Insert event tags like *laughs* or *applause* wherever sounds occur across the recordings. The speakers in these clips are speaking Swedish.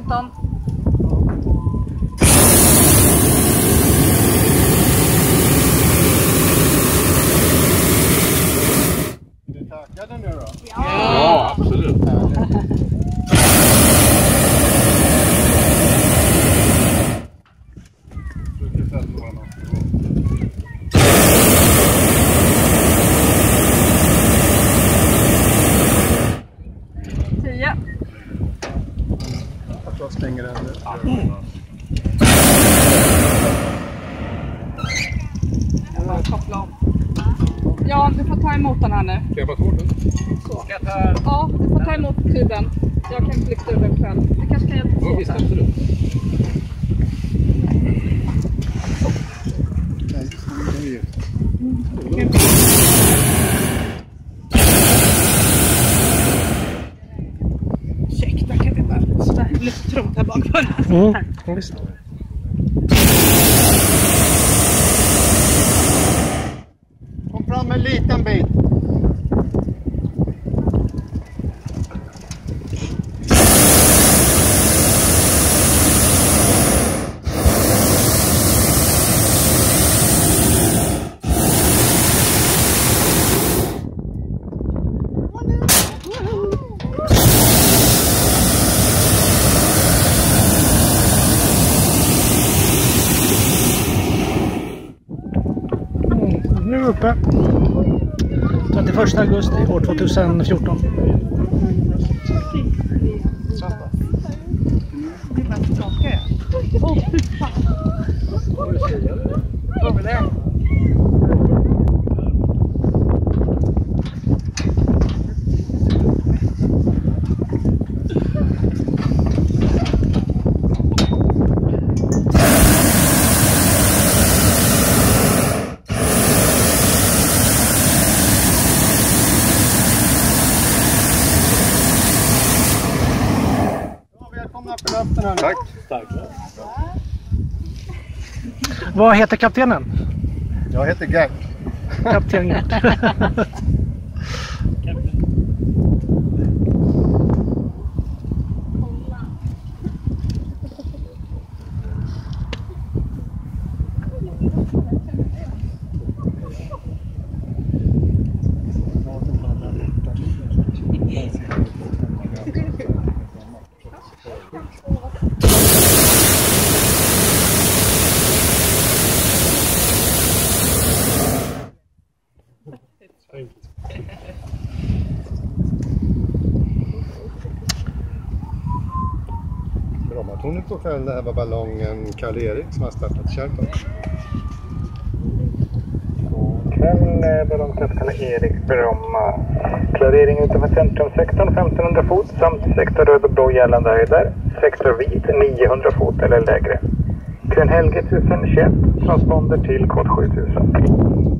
15. Är du taggade nu då? Ja, absolut. Försöker sätta honom. Tio. Att jag stänger den nu. Jag bara koppla om. Ja, du får ta emot den här nu. Ska jag bara ta den? Ja, du får ta emot kuben. Jag kan flytta ur den själv. Vi kanske kan hjälpas Ja, åt visst, absolut. Det Ursäkta, kan vi bara sådär lite trångt här bakför. Mm. Ja, visst. Kom fram en liten bit. Mm. Nu är vi uppe. 31 augusti år 2014. Ja, välkomna upp i luften här nu. Tack. Vad heter kaptenen? Jag heter Gert. Kapten Gert. *laughs* Brommatornet på kvällen, det här var ballongen Karl-Erik som har startat Sherpa. kväll, eh, Karl-Erik Bromma. Klarering utanför centrumsektorn 1500 fot samt sektor röd och blå gällande höjder. Sektor vit 900 fot eller lägre. Kren Helge 1021, transponder till kod 7000.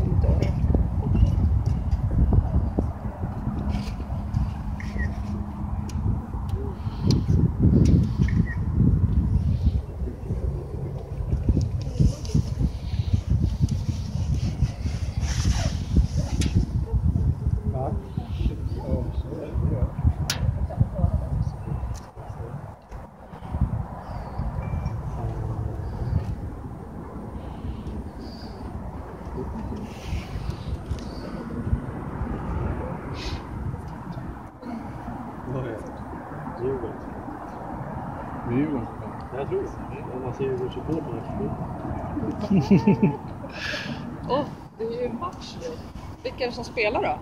对 Djurgården. Jag tror det. Om man ser Djurgårdssupportrarna. *laughs* Åh, det är ju match nu. Vilka är det som spelar då?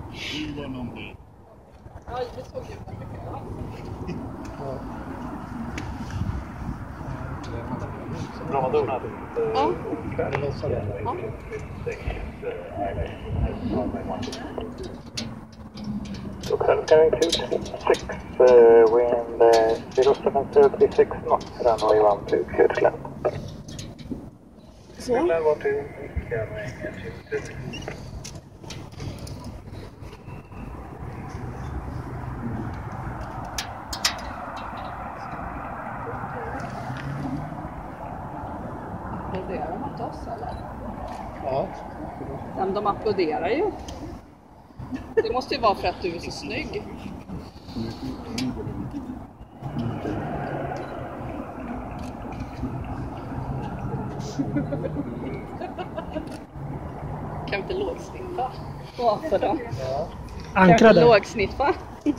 Ja, vi såg ju den mycket. Ja. Ja. Ja. Och självkörningsljud 6, uh, wind uh, 0736 knots, runway 12, clear to land. Så. Applåderar de åt oss eller? Ja. Men de applåderar ju. Det måste ju vara för att du är så snygg. Kan vi inte lågsniffa? Varför då? Kan vi inte Ankrade. lågsniffa? *laughs*